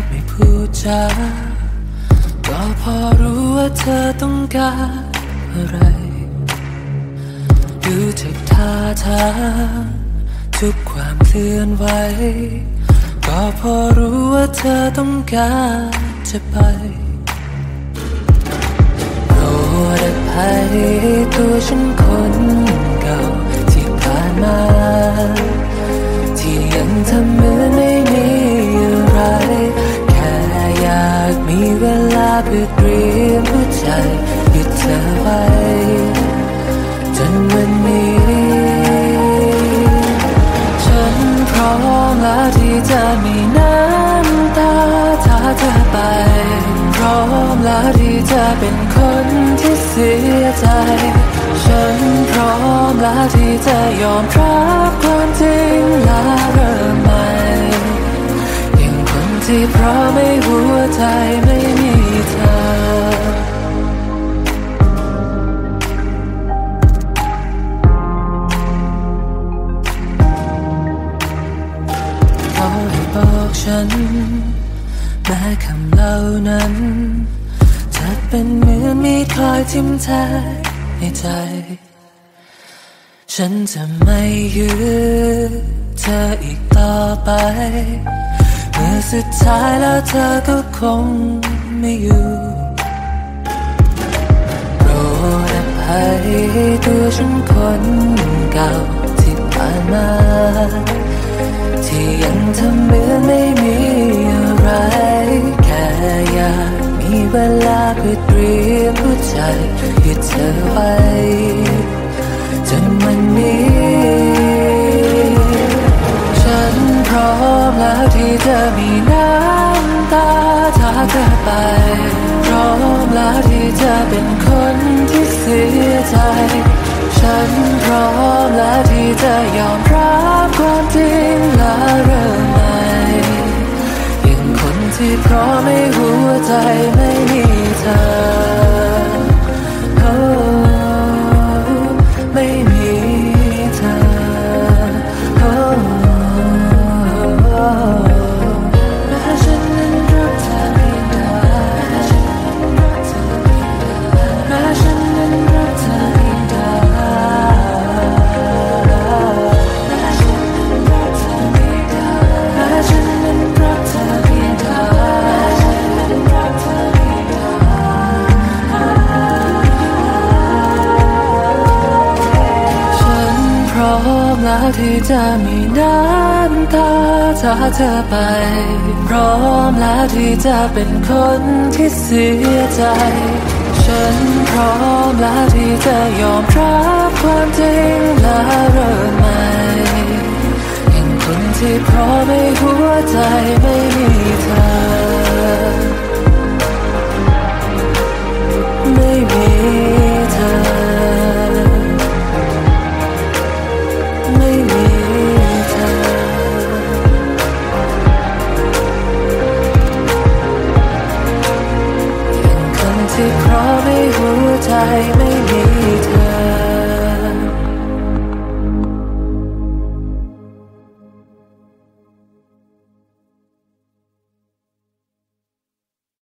บไม่พูดจาก็พอรู้ว่าเธอต้องการอะไร ดูจากท่าทางทุกความเคลื่อนไหว ก็พอรู้ว่าเธอต้องการจะไปโปรดอภัยตัวฉันคน เวลาเพื่อเตรียมหัวใจหยุดเธอไว้จนวันนี้ ฉันพร้อมแล้วที่จะมีน้ำตาถ้าเธอไป พร้อมแล้วที่จะเป็นคนที่เสียใจ ฉันพร้อมแล้วที่จะยอมรับความจริงและเริ่ม ที่เพร้อมให้หัวใจไม่มีเธอขอให้บอกฉันแม้คำเหล่านั้นจะเป็นเหมือนมีคอยทิ่มแทงในใจ ฉันจะไม่ยื้อเธออีกต่อไป อสุดท้ายแล้วเธอก็คงไม่อยู่โปรดอภัยตัวฉันคนเก่าที่ผ่านมา ที่ยังทำเหมือนไม่มีอะไร แค่อยากมีเวลาเพื่อเตรียมหัวใจหยุดเธอไว้จนวันนี้ ฉันพร้อม แล้วที่จะมีน้ำตาถ้าเธอไป พร้อมแล้วที่จะเป็นคนที่เสียใจ ฉันพร้อมแล้วที่จะยอมรับความจริงและเริ่มใหม่อย่างคนที่พร้อมให้หัวใจไม่ ล้วที่จะมีน้ำตาถ้าเธอไป พร้อมแล้วที่จะเป็นคนที่เสียใจ ฉันพร้อมแล้วที่จะยอมรับความจริงและเริ่มใหม่อย่างคนที่พร้อมให้หัวใจไม่มีเธอ time.